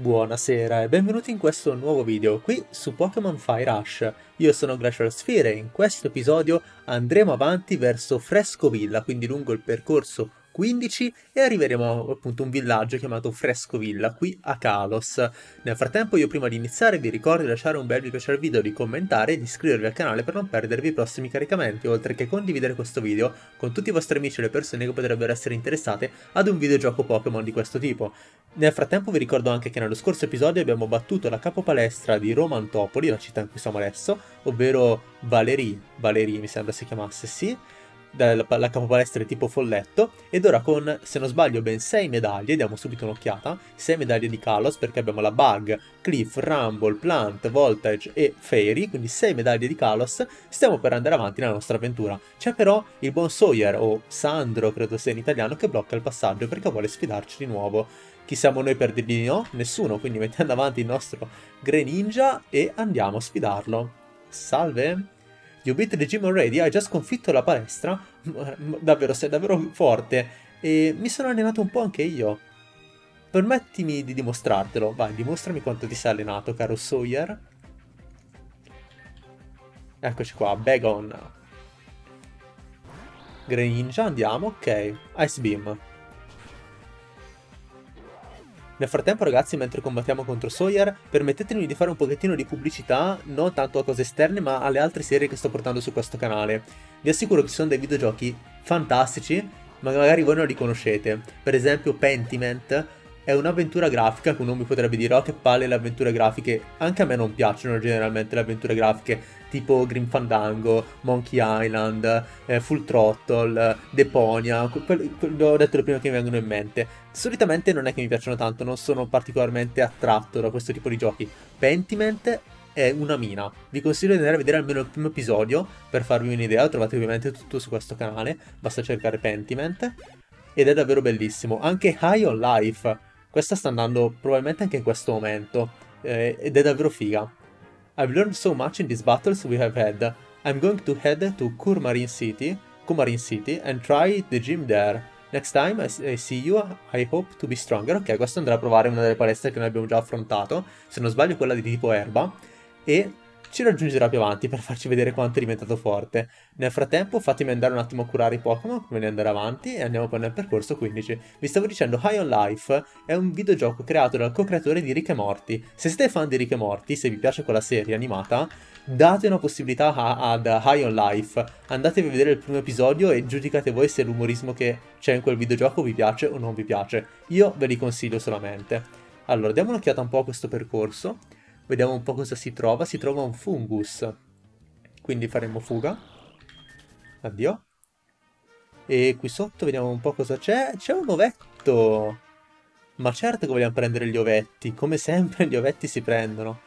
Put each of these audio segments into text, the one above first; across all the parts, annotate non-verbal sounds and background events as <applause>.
Buonasera e benvenuti in questo nuovo video qui su Pokémon Fire Rush. Io sono Glacial Sphere e in questo episodio andremo avanti verso Frescovilla, quindi lungo il percorso 15 e arriveremo appunto a un villaggio chiamato Frescovilla qui a Kalos. Nel frattempo io prima di iniziare vi ricordo di lasciare un bel mi piace al video, di commentare e di iscrivervi al canale per non perdervi i prossimi caricamenti, oltre che condividere questo video con tutti i vostri amici e le persone che potrebbero essere interessate ad un videogioco Pokémon di questo tipo. Nel frattempo vi ricordo anche che nello scorso episodio abbiamo battuto la capopalestra di Romantopoli, la città in cui siamo adesso, ovvero Valerie, Valerie mi sembra si chiamasse, sì, la, la capopalestra tipo folletto ed ora con, se non sbaglio, ben 6 medaglie, diamo subito un'occhiata, 6 medaglie di Kalos perché abbiamo la Bug, Cliff, Rumble, Plant, Voltage e Fairy, quindi 6 medaglie di Kalos, stiamo per andare avanti nella nostra avventura. C'è però il buon Sawyer, o Sandro credo sia in italiano, che blocca il passaggio perché vuole sfidarci di nuovo. Chi siamo noi per dirgli di no? Nessuno, quindi mettiamo avanti il nostro Greninja e andiamo a sfidarlo. Salve! You beat the gym already, hai già sconfitto la palestra? <laughs> davvero, sei davvero forte. E mi sono allenato un po' anche io. Permettimi di dimostrartelo. Vai, dimostrami quanto ti sei allenato, caro Sawyer. Eccoci qua, Bagon. Greninja, andiamo, ok. Ice Beam. Nel frattempo ragazzi, mentre combattiamo contro Sawyer, permettetemi di fare un pochettino di pubblicità, non tanto a cose esterne, ma alle altre serie che sto portando su questo canale. Vi assicuro che sono dei videogiochi fantastici, ma magari voi non li conoscete. Per esempio Pentiment è un'avventura grafica che uno mi potrebbe dire oh che palle le avventure grafiche, anche a me non piacciono generalmente le avventure grafiche, tipo Grim Fandango, Monkey Island, eh, Full Throttle, Deponia, quello, quello ho detto le prime che mi vengono in mente. Solitamente non è che mi piacciono tanto, non sono particolarmente attratto da questo tipo di giochi. Pentiment è una mina. Vi consiglio di andare a vedere almeno il primo episodio per farvi un'idea, trovate ovviamente tutto su questo canale, basta cercare Pentiment. Ed è davvero bellissimo. Anche High on Life, questa sta andando probabilmente anche in questo momento, eh, ed è davvero figa. I've learned so much in these battles we have had. I'm going to head to Kurmarin City, Kumarin City and try the gym there. Next time I see you, I hope to be stronger. Ok, questo andrà a provare una delle palestre che noi abbiamo già affrontato, se non sbaglio quella di tipo erba, e ci raggiungerà più avanti per farci vedere quanto è diventato forte. Nel frattempo fatemi andare un attimo a curare i Pokémon di andare avanti e andiamo poi nel percorso 15. Vi stavo dicendo High on Life è un videogioco creato dal co-creatore di Rick e Morty. Se siete fan di Rick e Morty, se vi piace quella serie animata, date una possibilità ad High on Life. Andatevi a vedere il primo episodio e giudicate voi se l'umorismo che c'è in quel videogioco vi piace o non vi piace. Io ve li consiglio solamente. Allora, diamo un'occhiata un po' a questo percorso. Vediamo un po' cosa si trova. Si trova un fungus. Quindi faremo fuga. Addio. E qui sotto vediamo un po' cosa c'è. C'è un ovetto. Ma certo che vogliamo prendere gli ovetti. Come sempre gli ovetti si prendono.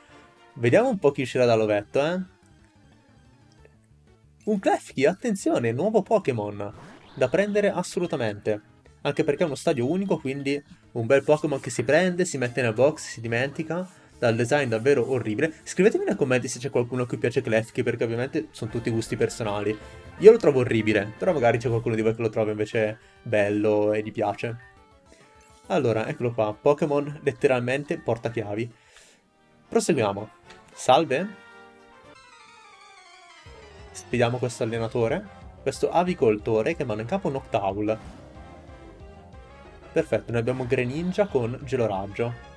Vediamo un po' chi uscirà dall'ovetto, eh. Un Klefki, attenzione, nuovo Pokémon. Da prendere assolutamente. Anche perché è uno stadio unico, quindi un bel Pokémon che si prende, si mette nel box, si dimentica dal design davvero orribile. Scrivetemi nei commenti se c'è qualcuno a cui piace Klefki, perché ovviamente sono tutti gusti personali. Io lo trovo orribile, però magari c'è qualcuno di voi che lo trova invece bello e gli piace. Allora, eccolo qua, Pokémon letteralmente portachiavi. Proseguiamo. Salve. Sfidiamo questo allenatore, questo avicoltore che manda in capo un Octowl. Perfetto, noi abbiamo Greninja con Geloraggio.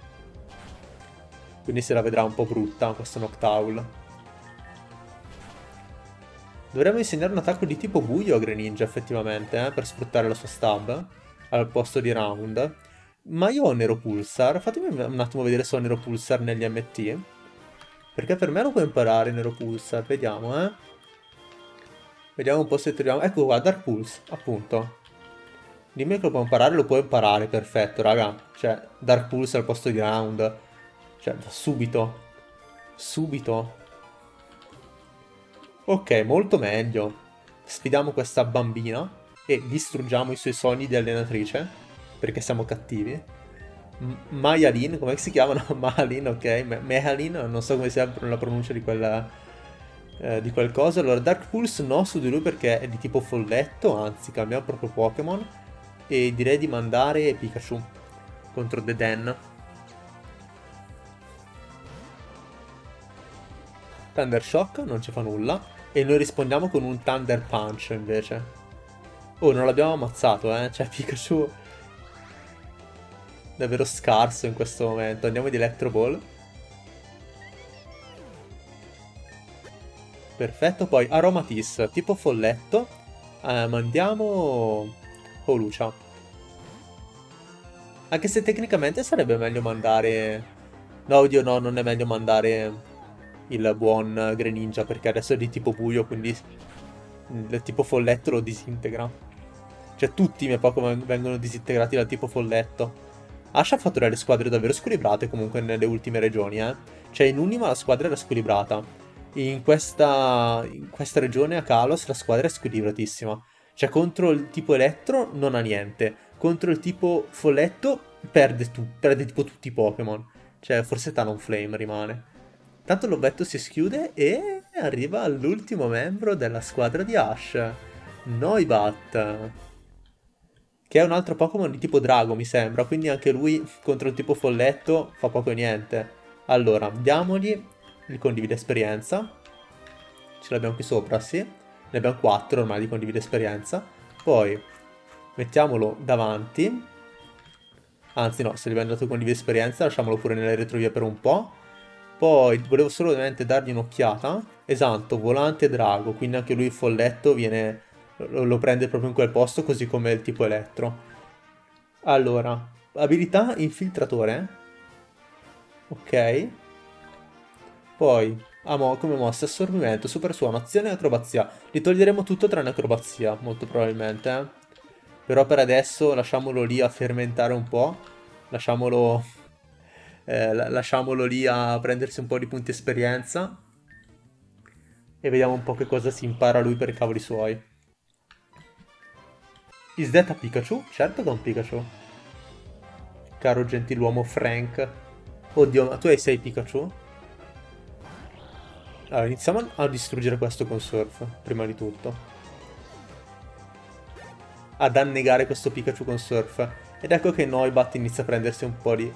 Quindi se la vedrà un po' brutta questo Noctowl. Dovremmo insegnare un attacco di tipo buio a Greninja effettivamente, eh, per sfruttare la sua stab al posto di Round. Ma io ho Nero Pulsar, fatemi un attimo vedere se ho Nero Pulsar negli MT. Perché per me lo può imparare Nero Pulsar, vediamo eh. Vediamo un po' se troviamo... Ecco qua, Dark Pulse, appunto. Dimmi che lo può imparare, lo può imparare, perfetto, raga. Cioè, Dark Pulse al posto di Round. Cioè, subito. Subito. Ok, molto meglio. Sfidiamo questa bambina e distruggiamo i suoi sogni di allenatrice, perché siamo cattivi. Mayalin, come si chiamano? <laughs> Mayalin, ok. Mehalin, non so come sia la pronuncia di quella... Eh, di quel coso. Allora, Dark Pulse no su di lui perché è di tipo folletto, anzi cambiamo proprio Pokémon. E direi di mandare Pikachu contro The Den. Thunder Shock non ci fa nulla. E noi rispondiamo con un Thunder Punch invece. Oh, non l'abbiamo ammazzato, eh. Cioè, Pikachu... Davvero scarso in questo momento. Andiamo di Electro Ball. Perfetto, poi Aromatis, tipo folletto. Eh, mandiamo... Holucia. Anche se tecnicamente sarebbe meglio mandare... No, oddio, no, non è meglio mandare il buon Greninja perché adesso è di tipo buio, quindi il tipo folletto lo disintegra. Cioè tutti i miei Pokémon vengono disintegrati dal tipo folletto. Ash ha fatto delle squadre davvero squilibrate comunque nelle ultime regioni, eh. Cioè in Unima la squadra era squilibrata. In questa, in questa regione a Kalos la squadra è squilibratissima. Cioè contro il tipo elettro non ha niente. Contro il tipo folletto perde, tu, perde tipo tutti i Pokémon. Cioè forse Talonflame rimane. Tanto l'ovetto si schiude e arriva all'ultimo membro della squadra di Ash, Noibat. Che è un altro Pokémon di tipo drago, mi sembra, quindi anche lui contro il tipo folletto fa poco e niente. Allora, diamogli il condivide esperienza. Ce l'abbiamo qui sopra, sì. Ne abbiamo 4 ormai di condivide esperienza. Poi mettiamolo davanti. Anzi no, se gli abbiamo dato condivide esperienza lasciamolo pure nelle retrovie per un po'. Poi volevo solamente dargli un'occhiata. Esatto, volante drago, quindi anche lui il folletto viene, lo, lo, prende proprio in quel posto, così come il tipo elettro. Allora, abilità infiltratore. Ok. Poi, ah, come mossa assorbimento, super suono, azione e acrobazia. Li toglieremo tutto tranne acrobazia, molto probabilmente. Eh? Però per adesso lasciamolo lì a fermentare un po'. Lasciamolo eh, lasciamolo lì a prendersi un po' di punti esperienza e vediamo un po' che cosa si impara lui per i cavoli suoi. Is that a Pikachu? Certo che è un Pikachu. Caro gentiluomo Frank. Oddio, ma tu hai 6 Pikachu? Allora, iniziamo a distruggere questo con Surf, prima di tutto. Ad annegare questo Pikachu con Surf. Ed ecco che Noibat inizia a prendersi un po' di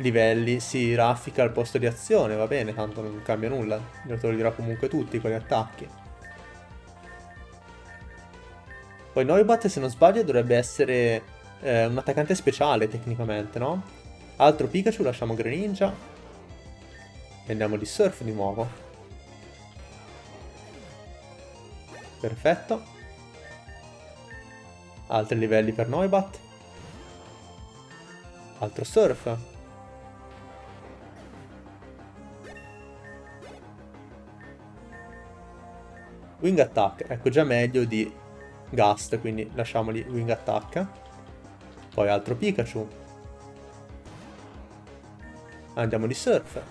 livelli si raffica al posto di azione, va bene, tanto non cambia nulla, lo toglierà comunque tutti con gli attacchi. Poi Noibat, se non sbaglio, dovrebbe essere eh, un attaccante speciale tecnicamente, no? Altro Pikachu, lasciamo Greninja. E andiamo di Surf di nuovo. Perfetto. Altri livelli per Noibat. Altro Surf. Wing Attack, ecco già meglio di Gust, quindi lasciamoli Wing Attack. Poi altro Pikachu. Andiamo di Surf.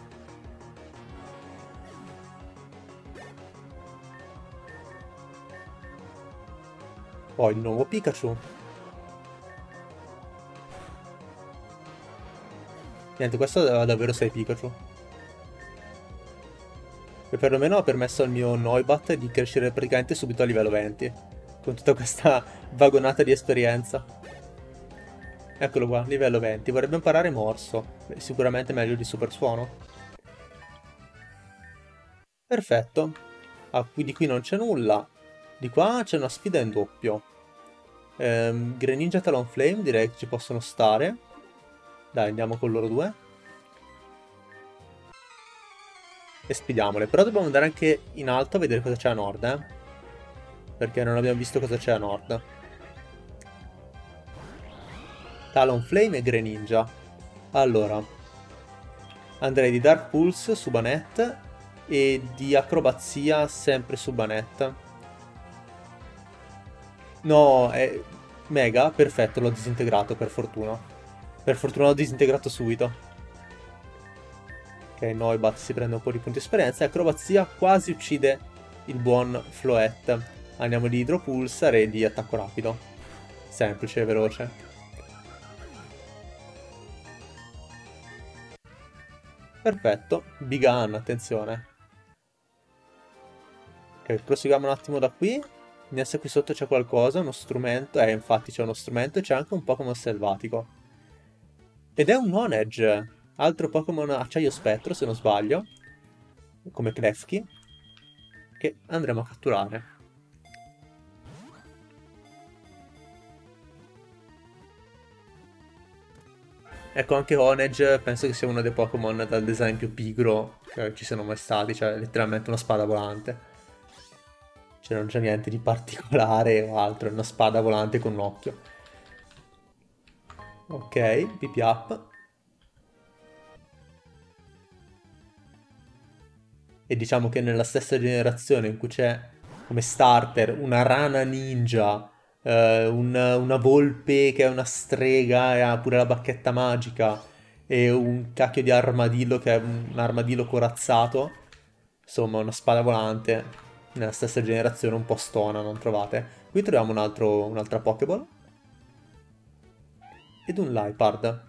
Poi il nuovo Pikachu. Niente, questo aveva davvero 6 Pikachu. E perlomeno ha permesso al mio Noibat di crescere praticamente subito a livello 20. Con tutta questa vagonata di esperienza. Eccolo qua, livello 20. Vorrebbe imparare morso. Beh, sicuramente meglio di super suono. Perfetto. Ah, qui di qui non c'è nulla. Di qua c'è una sfida in doppio. Ehm, Greninja Talonflame direi che ci possono stare. Dai, andiamo con loro due. E sfidiamole. Però dobbiamo andare anche in alto a vedere cosa c'è a nord, eh? Perché non abbiamo visto cosa c'è a nord. Talonflame e Greninja. Allora, andrei di Dark Pulse su Banette e di Acrobazia sempre su Banette. No, è Mega, perfetto, l'ho disintegrato per fortuna. Per fortuna l'ho disintegrato subito. Ok, Noibat si prende un po' di punti esperienza. E acrobazia quasi uccide il buon Floet. Andiamo di Idropulsar e di attacco rapido. Semplice e veloce. Perfetto. Bigan, attenzione. Ok, proseguiamo un attimo da qui. Adesso qui sotto c'è qualcosa, uno strumento. Eh, infatti c'è uno strumento e c'è anche un Pokémon selvatico. Ed è un non-edge. Altro Pokémon acciaio spettro, se non sbaglio. Come Klefki. che andremo a catturare. Ecco, anche Honedge penso che sia uno dei Pokémon dal design più pigro che ci siano mai stati, cioè letteralmente una spada volante. Cioè non c'è niente di particolare o altro, è una spada volante con un occhio. Ok, BP up. E diciamo che nella stessa generazione in cui c'è come starter una rana ninja, eh, un, una volpe che è una strega e ha pure la bacchetta magica, e un cacchio di armadillo che è un armadillo corazzato, insomma una spada volante nella stessa generazione un po' stona, non trovate? Qui troviamo un altro, un'altra Pokéball. Ed un Lipard.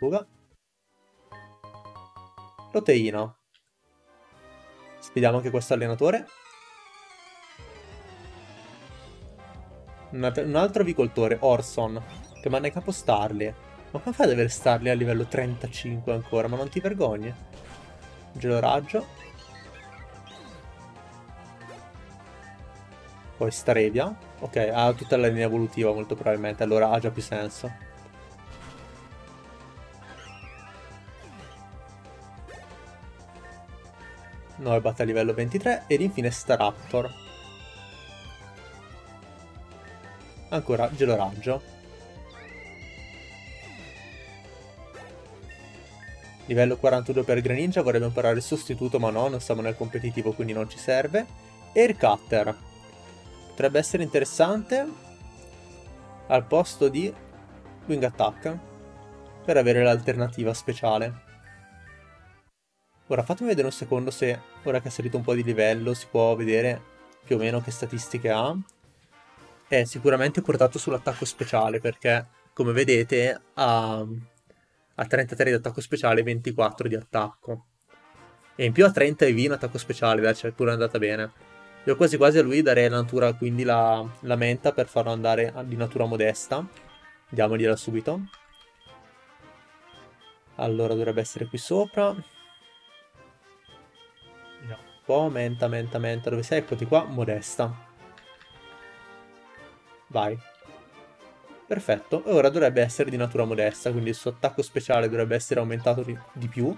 Fuga. Proteina. Sfidiamo anche questo allenatore. Un, altro avicoltore, Orson, che manda in capo Starly. Ma come fai ad avere Starly a livello 35 ancora? Ma non ti vergogni? Gelo raggio. Poi Staravia. Ok, ha tutta la linea evolutiva molto probabilmente, allora ha già più senso. Noibat a livello 23 ed infine Staraptor. Ancora Geloraggio. Livello 42 per Greninja, vorrebbe imparare il sostituto ma no, non siamo nel competitivo quindi non ci serve. Air Cutter. Potrebbe essere interessante al posto di Wing Attack per avere l'alternativa speciale. Ora fatemi vedere un secondo se ora che è salito un po' di livello si può vedere più o meno che statistiche ha. È sicuramente portato sull'attacco speciale perché come vedete ha, ha 33 di attacco speciale e 24 di attacco. E in più ha 30 EV in attacco speciale, dai, cioè è pure andata bene. Io quasi quasi a lui darei la natura, quindi la, la menta per farlo andare di natura modesta. Diamogliela subito. Allora dovrebbe essere qui sopra. Po', menta, menta, menta. Dove sei? Eccoti qua, modesta. Vai. Perfetto, e ora dovrebbe essere di natura modesta, quindi il suo attacco speciale dovrebbe essere aumentato di, di più.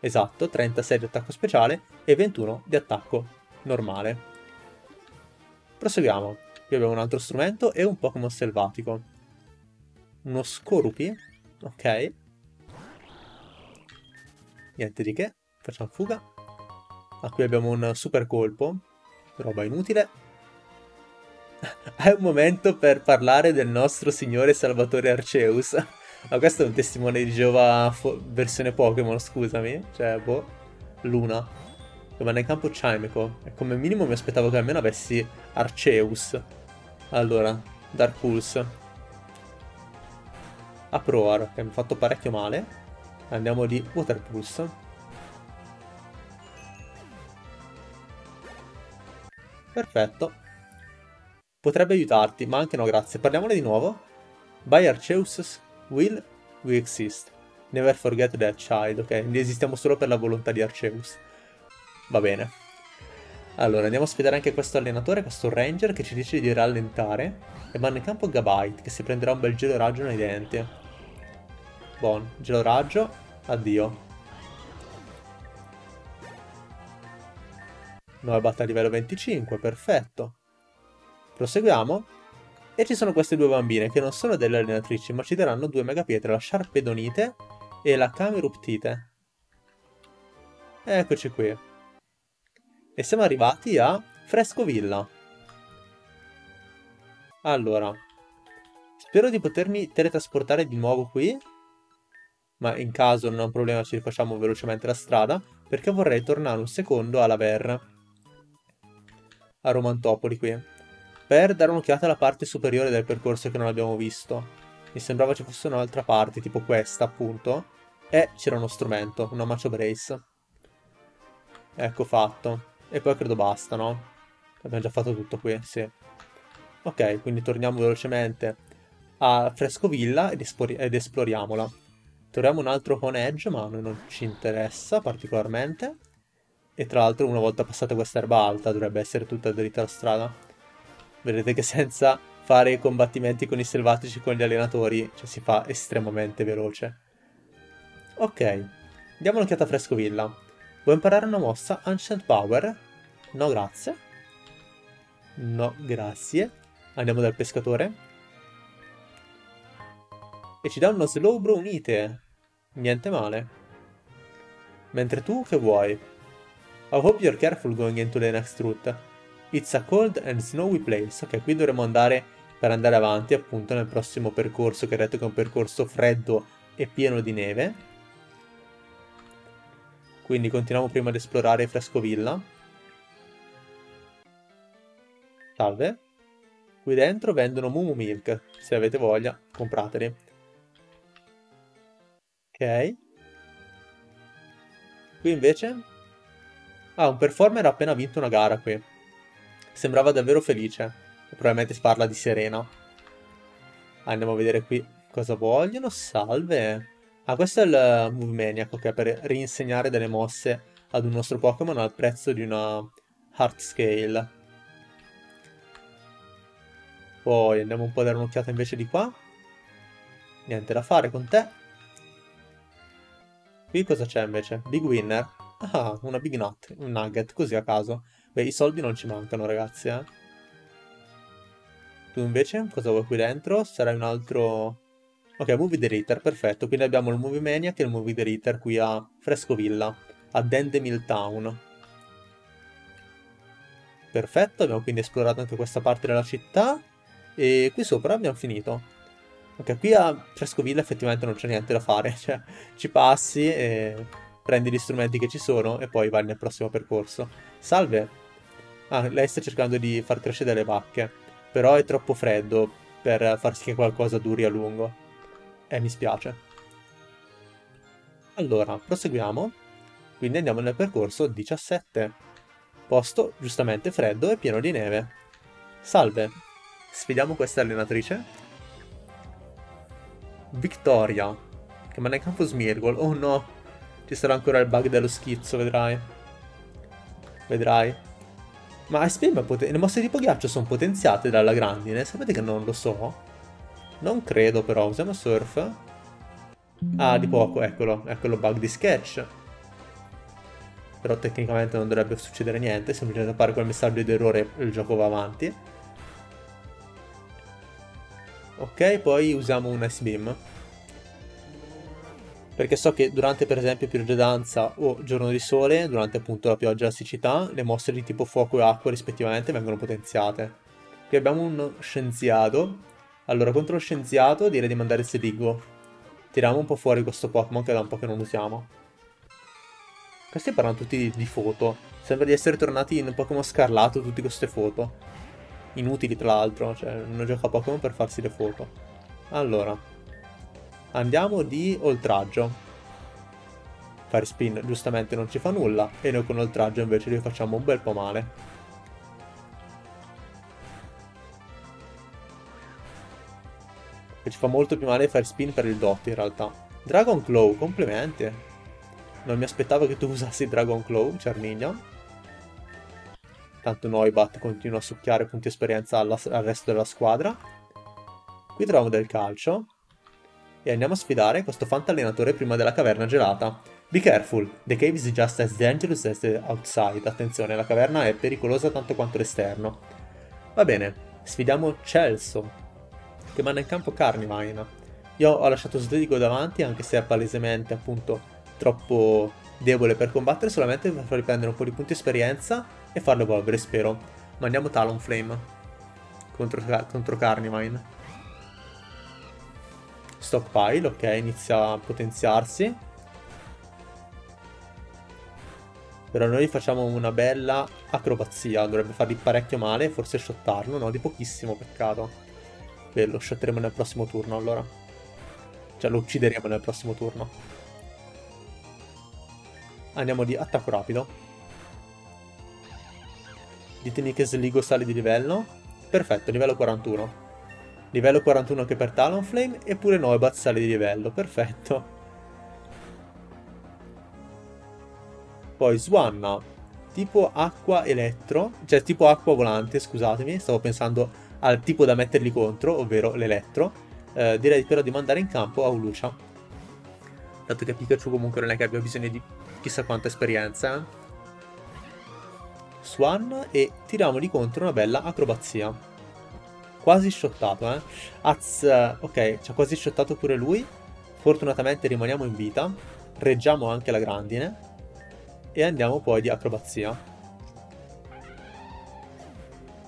Esatto, 36 di attacco speciale e 21 di attacco normale. Proseguiamo. Qui abbiamo un altro strumento e un Pokémon selvatico. Uno Scorupi. Ok. Niente di che. Facciamo fuga. Ah, qui abbiamo un super colpo. Roba inutile. <laughs> È un momento per parlare del nostro signore Salvatore Arceus. <laughs> Ma questo è un testimone di Geova versione Pokémon, scusami. Cioè, boh. Luna. Rimane in campo Chimeco. E come minimo mi aspettavo che almeno avessi Arceus. Allora, Dark Pulse. A Proar, che mi ha fatto parecchio male. Andiamo di Water Pulse. Perfetto. Potrebbe aiutarti, ma anche no, grazie. Parliamone di nuovo. By Arceus will we exist. Never forget that child, ok? Ne esistiamo solo per la volontà di Arceus. Va bene. Allora, andiamo a sfidare anche questo allenatore, questo ranger, che ci dice di rallentare. E manda in campo Gabite, che si prenderà un bel gelo raggio nei denti. Buon, gelo raggio, addio. Nuova batta a livello 25, perfetto. Proseguiamo. E ci sono queste due bambine, che non sono delle allenatrici, ma ci daranno due megapietre, la Sharpedonite e la Cameruptite. Eccoci qui. E siamo arrivati a Frescovilla. Allora, spero di potermi teletrasportare di nuovo qui, ma in caso non è un problema ci rifacciamo velocemente la strada, perché vorrei tornare un secondo alla Ver, a Romantopoli qui, per dare un'occhiata alla parte superiore del percorso che non abbiamo visto. Mi sembrava ci fosse un'altra parte, tipo questa appunto, e c'era uno strumento, una Macho Brace. Ecco fatto. E poi credo basta, no? Abbiamo già fatto tutto qui, sì. Ok, quindi torniamo velocemente a Frescovilla ed, ed esploriamola. Troviamo un altro con ma a noi non ci interessa particolarmente. E tra l'altro una volta passata questa erba alta dovrebbe essere tutta dritta la strada. Vedete che senza fare i combattimenti con i selvatici con gli allenatori cioè, si fa estremamente veloce. Ok, diamo un'occhiata a Frescovilla. Vuoi imparare una mossa? Ancient Power? No, grazie. No, grazie. Andiamo dal pescatore. E ci dà uno Slowbro Unite. Niente male. Mentre tu che vuoi? I hope you're careful going into the next route. It's a cold and snowy place. Ok, qui dovremo andare per andare avanti appunto nel prossimo percorso che ha detto che è un percorso freddo e pieno di neve. Quindi continuiamo prima ad esplorare Frescovilla. Salve. Qui dentro vendono Mumu Milk. Se avete voglia, comprateli. Ok. Qui invece... Ah, un performer ha appena vinto una gara qui. Sembrava davvero felice. Probabilmente si parla di Serena. Andiamo a vedere qui cosa vogliono. Salve. Ah, questo è il Move Maniac, ok, per rinsegnare delle mosse ad un nostro Pokémon al prezzo di una Heart Scale. Poi andiamo un po' a dare un'occhiata invece di qua. Niente da fare con te. Qui cosa c'è invece? Big Winner. Ah, una Big Nut, un Nugget, così a caso. Beh, i soldi non ci mancano, ragazzi, eh. Tu invece, cosa vuoi qui dentro? Sarai un altro... Ok, Movie Deleter, perfetto. Quindi abbiamo il Movie Maniac e il Movie Deleter qui a Frescovilla, a Dandemil Town. Perfetto, abbiamo quindi esplorato anche questa parte della città. E qui sopra abbiamo finito. Ok, qui a Frescovilla effettivamente non c'è niente da fare, <laughs> cioè ci passi e prendi gli strumenti che ci sono e poi vai nel prossimo percorso. Salve! Ah, lei sta cercando di far crescere le vacche, però è troppo freddo per far sì che qualcosa duri a lungo. E mi spiace. Allora, proseguiamo. Quindi andiamo nel percorso 17. Posto giustamente freddo e pieno di neve. Salve! Sfidiamo questa allenatrice. Victoria. Che manda in campo Smirgol. Oh no. Ci sarà ancora il bug dello schizzo, vedrai. Vedrai. Ma Ice le mosse tipo ghiaccio sono potenziate dalla grandine? Sapete che non lo so? Non credo però. Usiamo Surf. Ah, di poco, eccolo. Eccolo bug di Sketch. Però tecnicamente non dovrebbe succedere niente. Semplicemente appare quel messaggio di errore e il gioco va avanti. Ok, poi usiamo un Ice Beam. Perché so che durante per esempio pioggia o giorno di sole, durante appunto la pioggia e la siccità, le mosse di tipo fuoco e acqua rispettivamente vengono potenziate. Qui abbiamo uno scienziato. Allora, contro lo scienziato direi di mandare il Sedigo. Tiriamo un po' fuori questo Pokémon che da un po' che non usiamo. Questi parlano tutti di, di foto. Sembra di essere tornati in Pokémon Scarlato tutte queste foto inutili tra l'altro, cioè non gioca Pokémon per farsi le foto. Allora, andiamo di oltraggio. Fire spin giustamente non ci fa nulla e noi con oltraggio invece gli facciamo un bel po' male. E ci fa molto più male fire spin per il dot in realtà. Dragon Claw, complimenti. Non mi aspettavo che tu <laughs> usassi Dragon Claw, Charmignon. Tanto Noibat continua a succhiare punti esperienza alla, al resto della squadra. Qui troviamo del calcio. E andiamo a sfidare questo fantallenatore prima della caverna gelata. Be careful, the cave is just as dangerous as the outside. Attenzione, la caverna è pericolosa tanto quanto l'esterno. Va bene, sfidiamo Celso, che manda in campo Carnivine. Io ho lasciato Sledigo davanti, anche se è palesemente appunto troppo debole per combattere, solamente per far riprendere un po' di punti esperienza e farlo evolvere, spero. Mandiamo Talonflame contro, contro Carnivine. Stockpile, ok, inizia a potenziarsi. Però noi facciamo una bella acrobazia, dovrebbe fargli parecchio male, forse shottarlo, no, di pochissimo, peccato. Beh, lo shotteremo nel prossimo turno allora. Cioè lo uccideremo nel prossimo turno. Andiamo di attacco rapido. Ditemi che Sligo sale di livello. Perfetto, livello 41. Livello 41 anche per Talonflame, eppure Noibat sale di livello, perfetto. Poi Swanna. tipo acqua elettro, cioè tipo acqua volante, scusatemi, stavo pensando al tipo da metterli contro, ovvero l'elettro. Eh, direi però di mandare in campo a Ulucia. Dato che Pikachu comunque non è che abbia bisogno di chissà quanta esperienza. Eh. Swan e tiriamogli contro una bella acrobazia. Quasi shottato, eh. Az, ok, ci ha quasi shottato pure lui. Fortunatamente rimaniamo in vita. Reggiamo anche la grandine. E andiamo poi di acrobazia.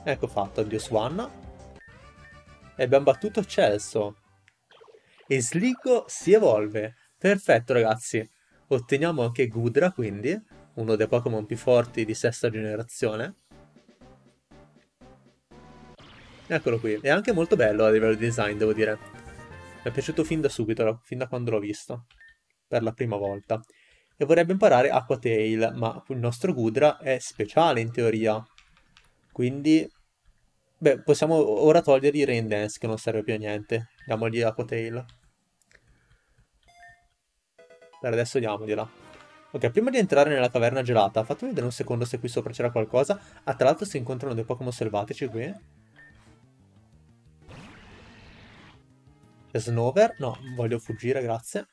Ecco fatto, addio Swan. E abbiamo battuto Celso. E Sligo si evolve. Perfetto ragazzi. Otteniamo anche Gudra quindi uno dei Pokémon più forti di sesta generazione. Eccolo qui, è anche molto bello a livello di design, devo dire. Mi è piaciuto fin da subito, fin da quando l'ho visto, per la prima volta. E vorrebbe imparare Aqua Tail, ma il nostro Gudra è speciale in teoria. Quindi, beh, possiamo ora togliergli Rain Dance, che non serve più a niente. Diamogli Aqua Tail. Per adesso diamogliela. Ok, prima di entrare nella caverna gelata, fatemi vedere un secondo se qui sopra c'era qualcosa. Ah, tra l'altro si incontrano dei Pokémon selvatici qui. Snover. No, voglio fuggire, grazie.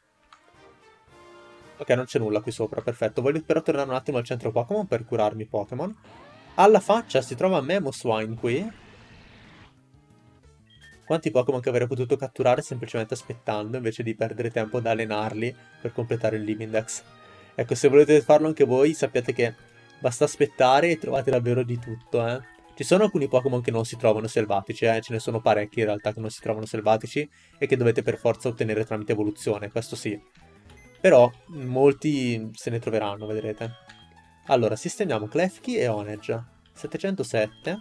Ok, non c'è nulla qui sopra, perfetto. Voglio però tornare un attimo al centro Pokémon per curarmi Pokémon. Alla faccia si trova Mamoswine qui. Quanti Pokémon che avrei potuto catturare semplicemente aspettando, invece di perdere tempo ad allenarli per completare il Limindex. Ecco, se volete farlo anche voi, sappiate che basta aspettare e trovate davvero di tutto, eh. Ci sono alcuni Pokémon che non si trovano selvatici, eh? ce ne sono parecchi in realtà che non si trovano selvatici e che dovete per forza ottenere tramite evoluzione, questo sì. Però molti se ne troveranno, vedrete. Allora, sistemiamo Klefki e Onedge. 707.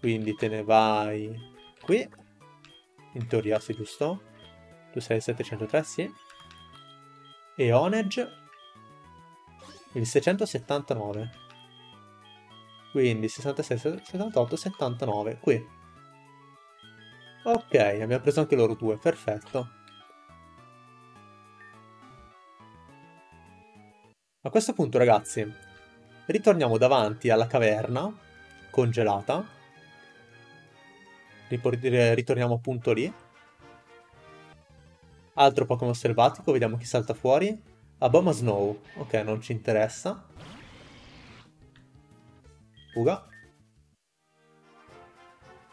Quindi te ne vai qui. In teoria sei giusto. Tu sei 703, sì. E Onedge il 679. Quindi 66, 78, 79. Qui. Ok, abbiamo preso anche loro due, perfetto. A questo punto, ragazzi, ritorniamo davanti alla caverna congelata. Ritorniamo appunto lì. Altro Pokémon selvatico, vediamo chi salta fuori. Aboma Snow. Ok, non ci interessa. Fuga.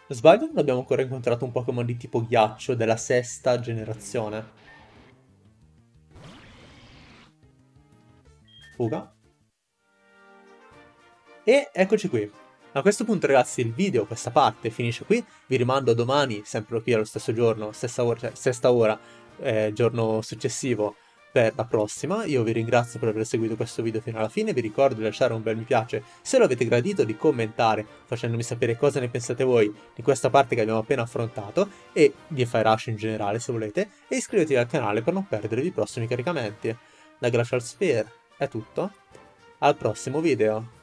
Sbaglio non abbiamo ancora incontrato un Pokémon di tipo ghiaccio della sesta generazione. Fuga. E eccoci qui. A questo punto ragazzi il video, questa parte, finisce qui. Vi rimando a domani, sempre qui allo stesso giorno, stessa ora, sesta ora, eh, giorno successivo, per la prossima. Io vi ringrazio per aver seguito questo video fino alla fine, vi ricordo di lasciare un bel mi piace se lo avete gradito, di commentare facendomi sapere cosa ne pensate voi di questa parte che abbiamo appena affrontato e di Fire Rush in generale se volete e iscrivetevi al canale per non perdere i prossimi caricamenti. Da Glacial Sphere è tutto, al prossimo video!